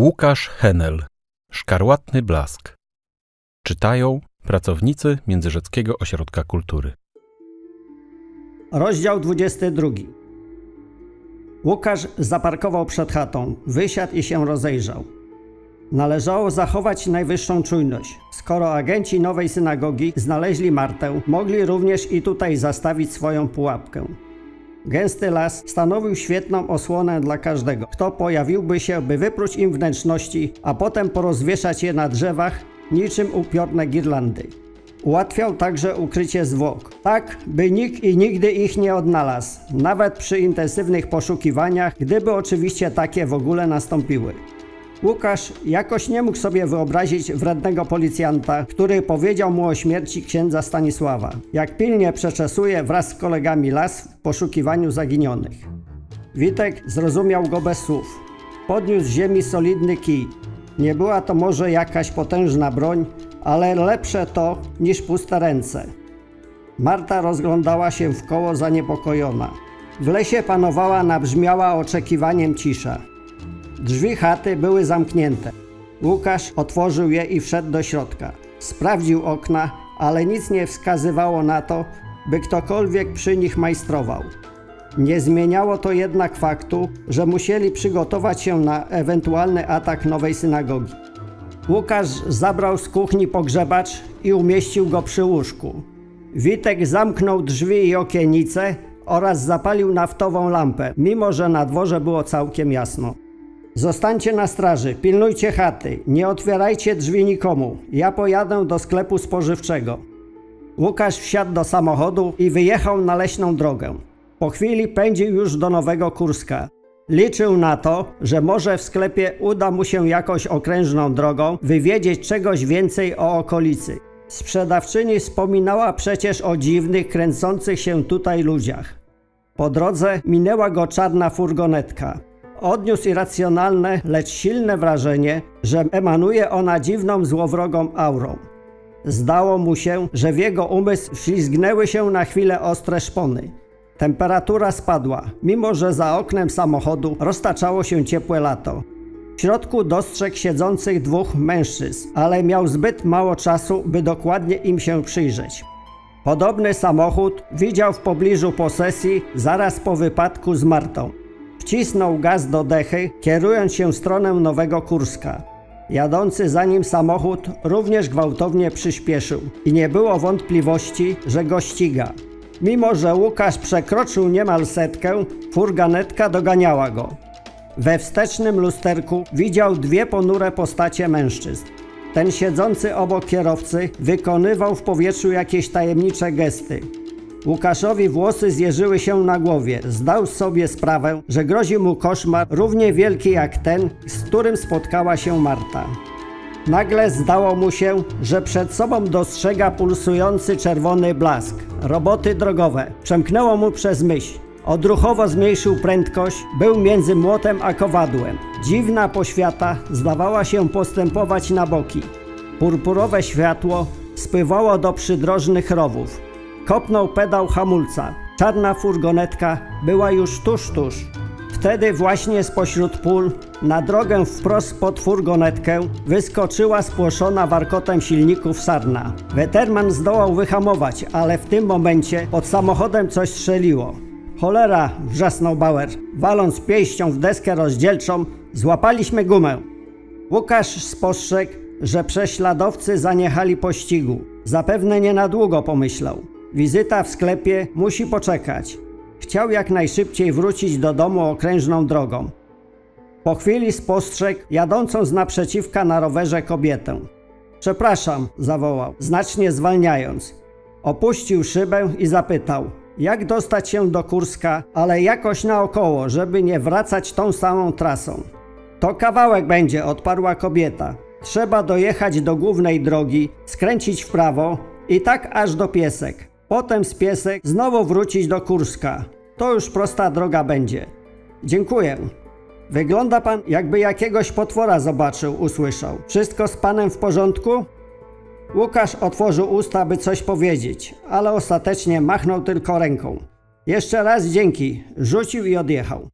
Łukasz Henel Szkarłatny Blask Czytają pracownicy Międzyrzeckiego Ośrodka Kultury Rozdział 22 Łukasz zaparkował przed chatą, wysiadł i się rozejrzał. Należało zachować najwyższą czujność. Skoro agenci nowej synagogi znaleźli Martę, mogli również i tutaj zastawić swoją pułapkę. Gęsty las stanowił świetną osłonę dla każdego, kto pojawiłby się, by wypróć im wnętrzności, a potem porozwieszać je na drzewach niczym upiorne girlandy. Ułatwiał także ukrycie zwłok, tak by nikt i nigdy ich nie odnalazł, nawet przy intensywnych poszukiwaniach, gdyby oczywiście takie w ogóle nastąpiły. Łukasz jakoś nie mógł sobie wyobrazić wrednego policjanta, który powiedział mu o śmierci księdza Stanisława, jak pilnie przeczesuje wraz z kolegami las w poszukiwaniu zaginionych. Witek zrozumiał go bez słów. Podniósł z ziemi solidny kij. Nie była to może jakaś potężna broń, ale lepsze to niż puste ręce. Marta rozglądała się w koło zaniepokojona. W lesie panowała nabrzmiała oczekiwaniem cisza. Drzwi chaty były zamknięte. Łukasz otworzył je i wszedł do środka. Sprawdził okna, ale nic nie wskazywało na to, by ktokolwiek przy nich majstrował. Nie zmieniało to jednak faktu, że musieli przygotować się na ewentualny atak nowej synagogi. Łukasz zabrał z kuchni pogrzebacz i umieścił go przy łóżku. Witek zamknął drzwi i okienice oraz zapalił naftową lampę, mimo że na dworze było całkiem jasno. Zostańcie na straży, pilnujcie chaty, nie otwierajcie drzwi nikomu. Ja pojadę do sklepu spożywczego. Łukasz wsiadł do samochodu i wyjechał na leśną drogę. Po chwili pędził już do Nowego Kurska. Liczył na to, że może w sklepie uda mu się jakoś okrężną drogą wywiedzieć czegoś więcej o okolicy. Sprzedawczyni wspominała przecież o dziwnych, kręcących się tutaj ludziach. Po drodze minęła go czarna furgonetka. Odniósł irracjonalne, lecz silne wrażenie, że emanuje ona dziwną, złowrogą aurą. Zdało mu się, że w jego umysł ślizgnęły się na chwilę ostre szpony. Temperatura spadła, mimo że za oknem samochodu roztaczało się ciepłe lato. W środku dostrzegł siedzących dwóch mężczyzn, ale miał zbyt mało czasu, by dokładnie im się przyjrzeć. Podobny samochód widział w pobliżu posesji zaraz po wypadku z Martą. Wcisnął gaz do dechy, kierując się w stronę Nowego Kurska. Jadący za nim samochód również gwałtownie przyspieszył i nie było wątpliwości, że go ściga. Mimo, że Łukasz przekroczył niemal setkę, furganetka doganiała go. We wstecznym lusterku widział dwie ponure postacie mężczyzn. Ten siedzący obok kierowcy wykonywał w powietrzu jakieś tajemnicze gesty. Łukaszowi włosy zjeżyły się na głowie. Zdał sobie sprawę, że grozi mu koszmar równie wielki jak ten, z którym spotkała się Marta. Nagle zdało mu się, że przed sobą dostrzega pulsujący czerwony blask. Roboty drogowe. Przemknęło mu przez myśl. Odruchowo zmniejszył prędkość, był między młotem a kowadłem. Dziwna poświata zdawała się postępować na boki. Purpurowe światło spływało do przydrożnych rowów. Kopnął pedał hamulca. Czarna furgonetka była już tuż, tuż. Wtedy właśnie spośród pól na drogę wprost pod furgonetkę wyskoczyła spłoszona warkotem silników sarna. Weterman zdołał wyhamować, ale w tym momencie pod samochodem coś strzeliło. Cholera, wrzasnął Bauer. Waląc pięścią w deskę rozdzielczą, złapaliśmy gumę. Łukasz spostrzegł, że prześladowcy zaniechali pościgu. Zapewne nie na długo pomyślał. Wizyta w sklepie musi poczekać. Chciał jak najszybciej wrócić do domu okrężną drogą. Po chwili spostrzegł jadącą z naprzeciwka na rowerze kobietę. Przepraszam, zawołał, znacznie zwalniając. Opuścił szybę i zapytał, jak dostać się do Kurska, ale jakoś naokoło, żeby nie wracać tą samą trasą. To kawałek będzie, odparła kobieta. Trzeba dojechać do głównej drogi, skręcić w prawo i tak aż do Piesek. Potem z Piesek znowu wrócić do Kurska. To już prosta droga będzie. Dziękuję. Wygląda pan, jakby jakiegoś potwora zobaczył, usłyszał. Wszystko z panem w porządku? Łukasz otworzył usta, by coś powiedzieć, ale ostatecznie machnął tylko ręką. Jeszcze raz dzięki, rzucił i odjechał.